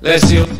Bless you.